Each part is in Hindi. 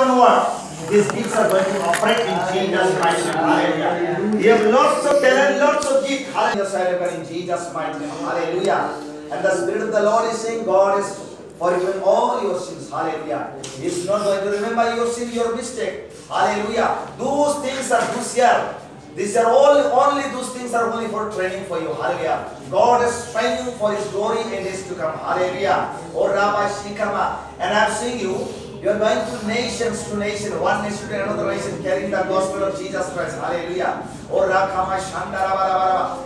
onward, these gifts are going to operate in Jesus' mighty name. Hallelujah. You have lots of talent, lots of gifts. Hallelujah. In Jesus' mighty name. Hallelujah. And the Spirit of the Lord is saying, God is forgiven all your sins. Hallelujah. He's not going to remember your sin, your mistake. Hallelujah. Those things are year. These are all only those things are only for training for you. Hallelujah. God is training for His glory in days to come. Hallelujah. Oh Rabbi Shikama. And I'm seeing you. You are going to nations to nation, one nation to another nation, carrying the gospel of Jesus Christ. Hallelujah. Oh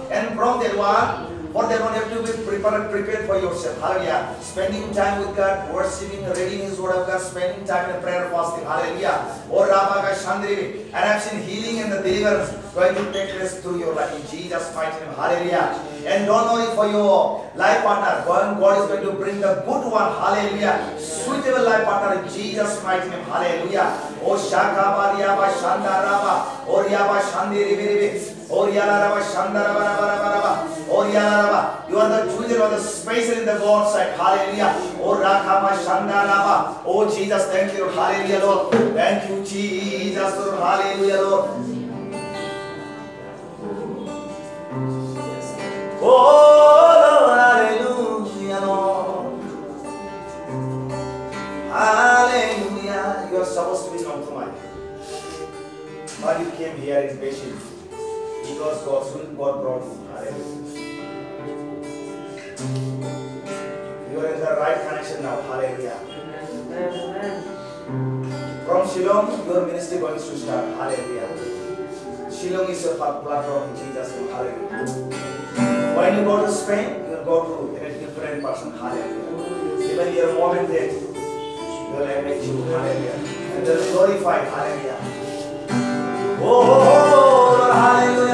And from that one, for that one, have to be prepared, prepared for yourself. Hallelujah. Spending time with God, worshiping, reading His Word of God, spending time in prayer, fasting. Hallelujah. Or Rabaka Shandrivi. And I've seen healing and the deliverance going to take place through your life in Jesus' mighty name. Hallelujah. And don't worry for your life partner. God, is going to bring the good one. Hallelujah. Suitable life partner in Jesus' mighty name. Hallelujah. Oh Shaka Bariaba Shandaraba. Or Yaba Shandi Or Yalaraba Shandaraba Raba Raba Raba. Or Yalaraba. You are the chosen or the special in the God's side. Hallelujah. Oh Rakama Shandaraba. Oh Jesus, thank you. Hallelujah, Lord. Thank you, Jesus. Lord. Hallelujah, Lord. Oh Lord, hallelujah, Lord. Hallelujah. You are supposed to be to. But you came here in patience. Because soon God brought you. Hallelujah. You are in the right connection now. Hallelujah. From Shillong, your ministry going to start. Hallelujah. Shillong is your platform in Jesus' name. Hallelujah. When you go to Spain, you will go to a different person. Hallelujah. Even your mom and dad will admit you. Hallelujah. And they'll glorify. Hallelujah. Oh, oh, oh Lord, hallelujah.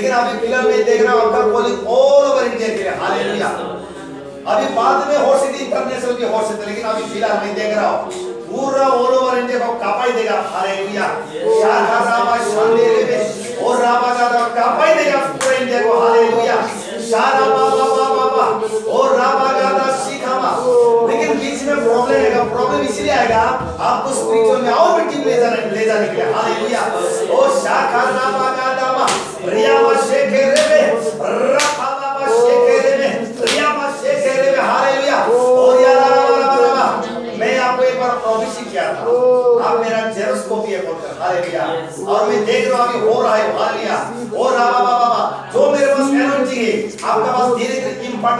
लेकिन अभी फ़िलहाल में देख रहा हूँ आपका कॉलिंग ऑल ओवर इंडिया के लिए हालेलुया अभी बाद में हो सकती इंटरनेशनल भी हो सकती लेकिन अभी फ़िलहाल मैं देख रहा हूँ। पूरा ऑल ओवर इंडिया को कापाई देगा हालेलुया शाखा रामा, शांडेले में और रामा का तो कापाई देगा, पूरे इंडिया को हालेलुया शारा बाबा बाबा और रामा का सीखामा लेकिन बीच में प्रॉब्लम आएगा प्रॉब्लम इसलिए आएगा आपको स्पिरिचुअल में और टीम ले जाने ले जाने के लिए हालेलुया ओ शाखा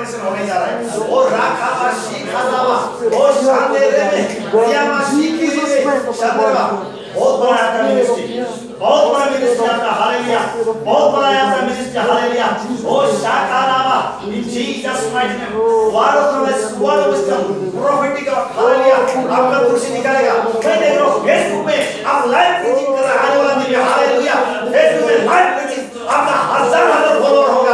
धीरे होने जा रहा है। और राखा बा सीखा लावा और शांति रे में रिया मा सीखी रे में शांति बहुत बड़ा आपका मिनिस्ट्री। बहुत बड़ा मिनिस्ट्री आपका हालेलुया। बहुत बड़ा आपका मिनिस्ट्री, हालेलुया। ओ शाखा लावा in Jesus might name word of knowledge word of wisdom prophetic hallelujah. आपका कुर्सी निकालेगा। मैं देख रहा हूँ फेसबुक में आप लाइव प्रीचिंग कर रहे हैं, हालेलुया फेसबुक में लाइव प्रीचिंग आपका हज़ार हज़ार फॉलोअर होगा।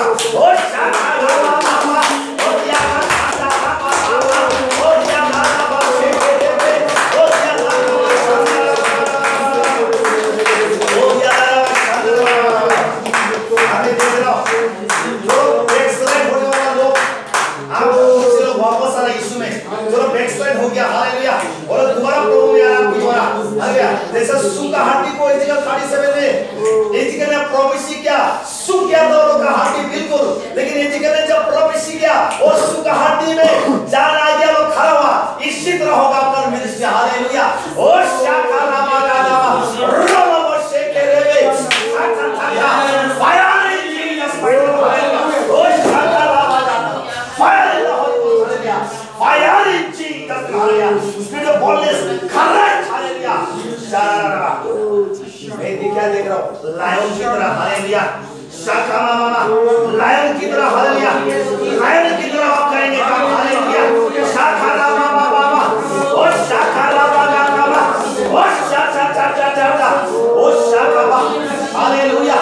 तरह हालेलुया शाखा मामा लायन की तरह हालेलुया लायन की तरह आप करेंगे काम हालेलुया शाखा रामा मामा ओ शाखा रामा रामा ओ शाखा चा चा चा चा ओ शाखा बा हालेलुया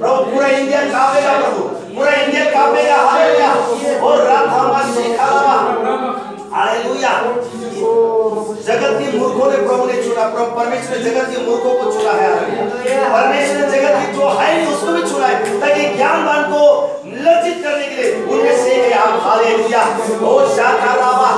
प्रभु, पूरा इंडिया कांपेगा, प्रभु. पूरा इंडिया कांपेगा हालेलुया और राधा मा शिखा हालेलुया जगत के मूर्खों ने प्रभु ने चुना, प्रभु परमेश्वर ने जगत के मूर्खों को चुना है परमेश्वर ने जगत की जो है, उसको भी चुना है, ताकि ज्ञानवान को लज्जित करने के लिए उनमें से आप हालेलुया। ओ शाखा रावा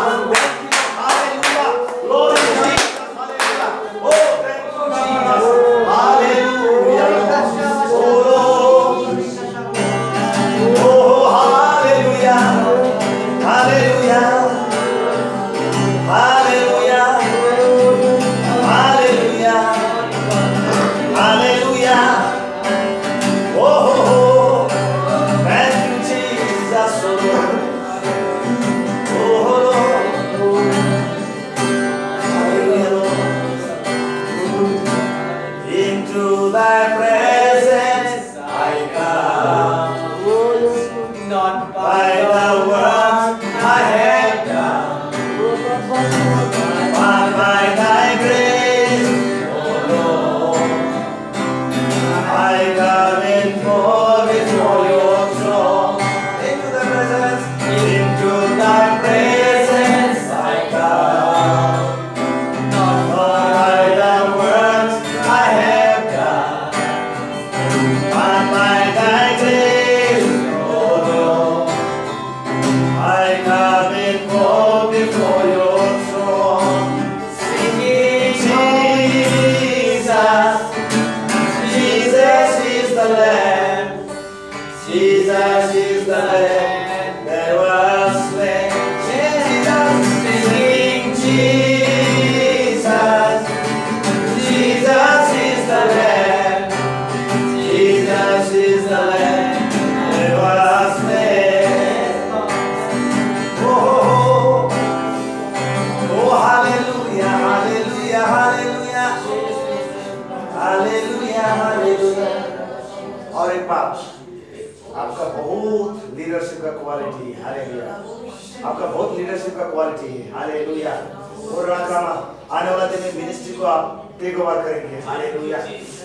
करेंगे हालेलुया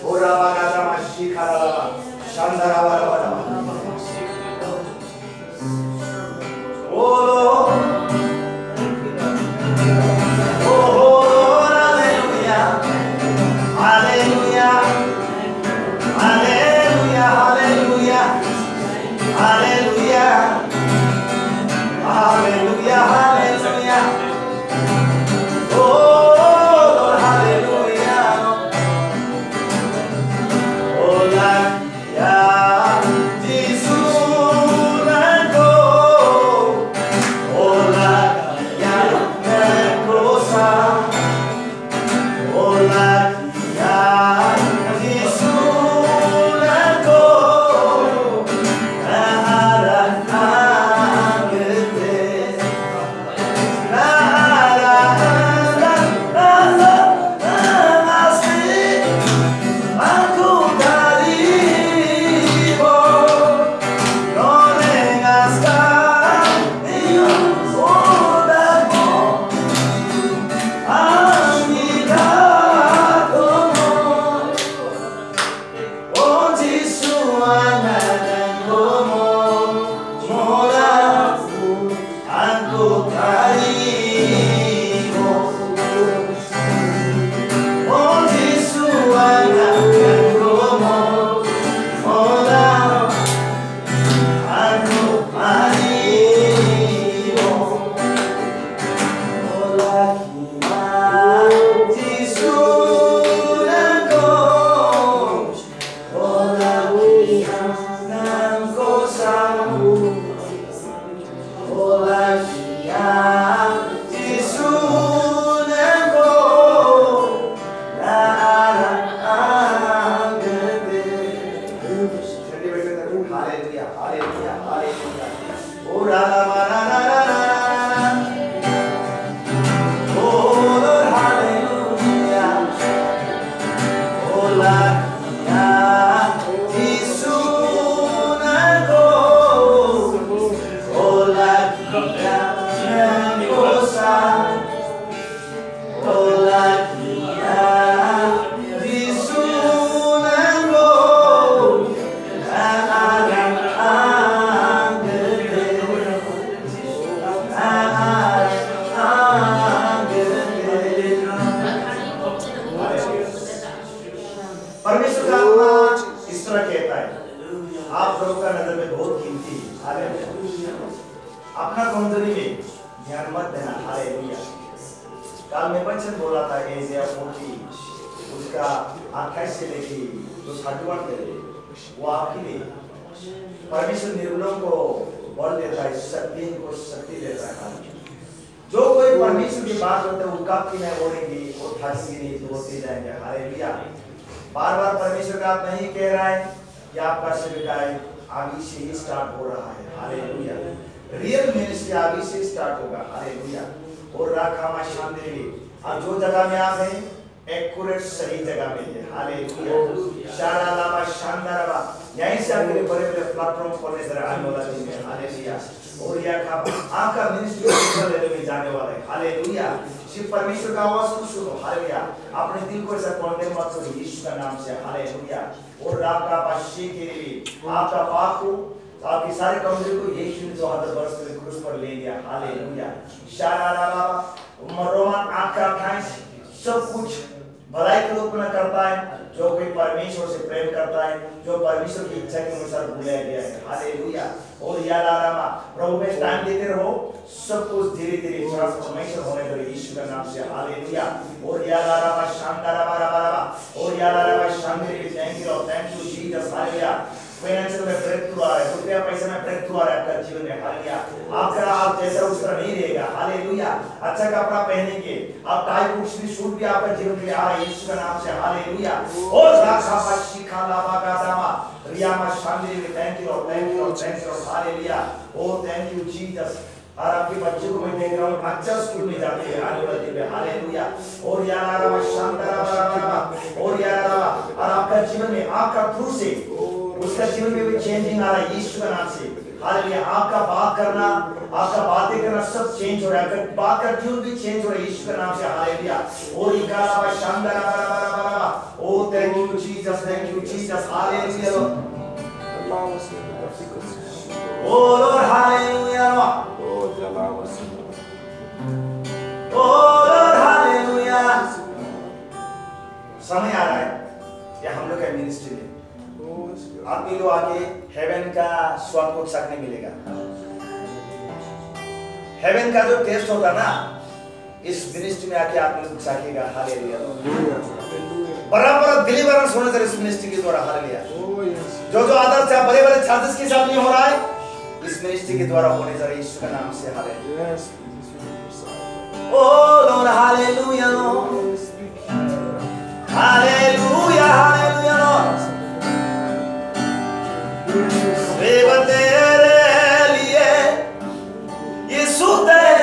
और रामा रामा शिखा रामा शानदार रामा रामा ओ Lord, oh hallelujah, hallelujah, hallelujah, परमेश्वर का आत्मा इस तरह कहता है। आप प्रभु का नज़र में बहुत कीमती है। अपना कमज़ोरी में ध्यान मत देना। हालेलुया। काल में वचन बोला था एजिया 40 उसका 28 से लेके जो 61 तक वो आपके लिए। परमेश्वर निर्बलों को बल देता है, शक्ति को शक्ति देता है। जो कोई परमेश्वर की बात होते हैं वो कब की नहीं बोलेंगे, वो थकेंगे नहीं बोलते जाएँगे हालेलुया। बार बार परमेश्वर का आप नहीं कह रहा है कि आपका सेविकाई आगे से ही स्टार्ट हो रहा है। हालेलुया रियल मिनिस्ट्री आगे से स्टार्ट होगा। हालेलुया और राखा माशान शांति और जो जगह में आप हैं एक्यूरेट सही जगह में है। हालेलुया शारा लामा शानदार यहीं से आपके लिए बड़े बड़े प्लेटफॉर्म खोलने जरा आने वाला दिन है हालेलुया और यह खा आपका मिनिस्ट्री लेवल में जाने वाला है हालेलुया सिर्फ़ परमेश्वर का आवाज़ को सुनो हालेलुया अपने दिल को ऐसा कॉन्डेम मत करो यीशु का नाम से हालेलुया और आपका पाशी के लिए आपका पाप को आपकी सारी कमज़ोरी को यीशु ने जो हज़ार वर्ष के क्रूस पर ले लिया हालेलुया शारा लामा रोमान आपका अट्ठाईस सब कुछ भलाई के रूप में करता है जो कोई परमेश्वर से प्रेम करता है जो परमेश्वर की इच्छा के अनुसार बुलाया गया है। हालेलुया। और याद आ रहा प्रभु में टाइम देते रहो, सब कुछ धीरे धीरे ट्रांसफॉर्मेशन होने लगे यीशु के नाम से। हालेलुया। और याद आ रहा शानदार रहा रहा और याद आ रहा शानदार thank you thank you Jesus hallelujah. Financial में ब्रेक थ्रू आ रहा है रुपया पैसे में ब्रेक थ्रू आ रहा है आपका जीवन में हालेलुया आपका, आप जैसा उस तरह नहीं रहेगा। हालेलुया अच्छा कपड़ा पहनेंगे। आप टाई कुछ भी सूट भी आपका जीवन में आ रहा है। यीशु के नाम से। हालेलुया और राखा बच्ची खाला बागा दामा। रिया मा में thank you thank you thank you hallelujah oh thank you Jesus और आपके बच्चों को मैं देख रहा हूँ अच्छा स्कूल में जाते हैं आने वाले दिन में हालेलुया और यार आ रहा शांत रहा और यार आ रहा और आपका जीवन में आपका थ्रू से उसका जीवन में भी चेंजिंग आ रहा है यीशु का नाम से। हालेलुया आपका बात करना आपका बातें करना सब चेंज हो रहा है। बात का जीवन भी चेंज हो रहा है, यीशु का नाम से, हालेलुया। और इकाला बा शांदा बा बा बा ओ thank you Jesus thank you Jesus hallelujah. Oh lord hallelujah. allow oh lord hallelujah. समय आ रहा है ये हम लोग का मिनिस्ट्री God. आप भी लोग आके हेवन का स्वाद को चखने मिलेगा हेवन का जो टेस्ट होता ना इस मिनिस्ट्री में आके आप लोग चखेगा हालेलुया. बराबर डिलीवरेंस होना चाहिए इस मिनिस्ट्री के द्वारा हालेलुया. जो जो आदर से बड़े बड़े चार्जेस के साथ नहीं हो रहा है इस मिनिस्ट्री के द्वारा होने जा रहा यीशु का नाम से hallelujah. Oh lord hallelujah Oh, speak. Deus, Isso Deus,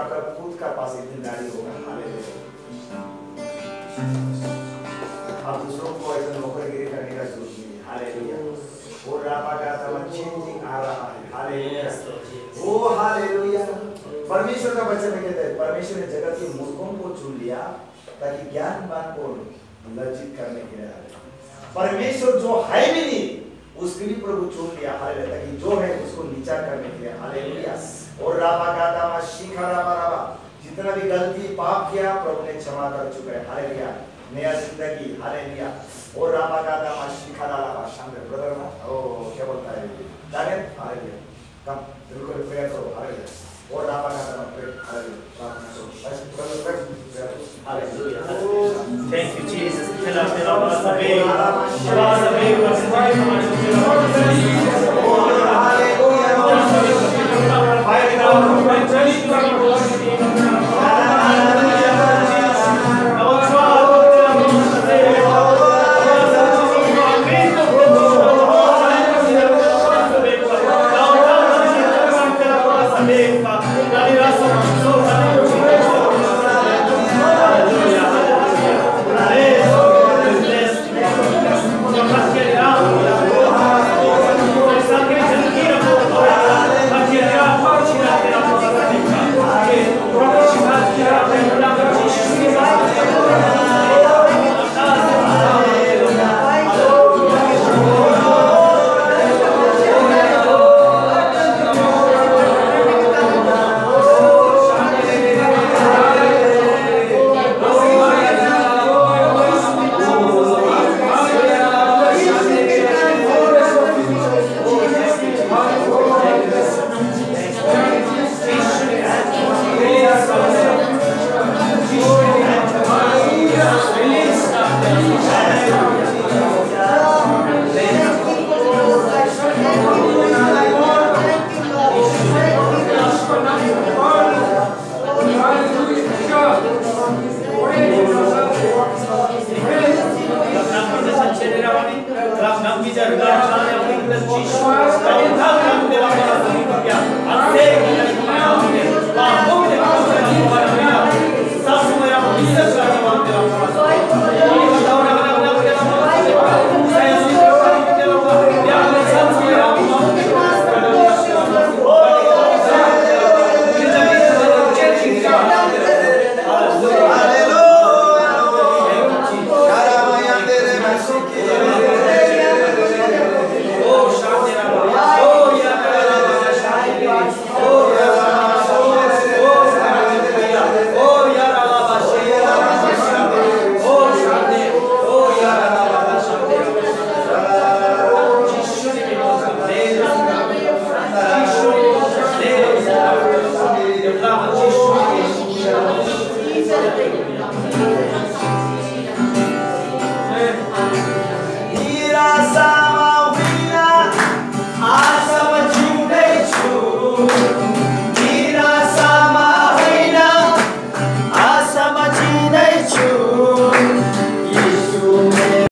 आपका खुद का पास इतनी गाड़ी होगा आप दूसरों को ऐसा नौकरगिरी करने का ज़रूरत नहीं है हालेलुया वो रापा का तब चेंजिंग आ रहा है हालेलुया ओ हालेलुया परमेश्वर का वचन कहता है परमेश्वर ने जगत के मूर्खों को चुन लिया ताकि ज्ञानवान को लज्जित करने के लिए परमेश्वर जो है भी नहीं उसके भी प्रभु चुन लिया हालेलुया ताकि जो है उसको नीचा करने के लिए हालेलुया। और रामा गादा मा शिखा रामा रामा। जितना भी गलती पाप किया प्रभु ने क्षमा कर चुका है। हालेलुया। नया ज़िंदगी हालेलुया। और रामा गादा मा शिखा रामा शांत ब्रदर ओ क्या बोलता है? जाने। हालेलुया। कम बिल्कुल प्रेयर करो। हालेलुया। और रामा गादा मा प्रेयर। बस बस। हालेलुया। Thank you, Jesus.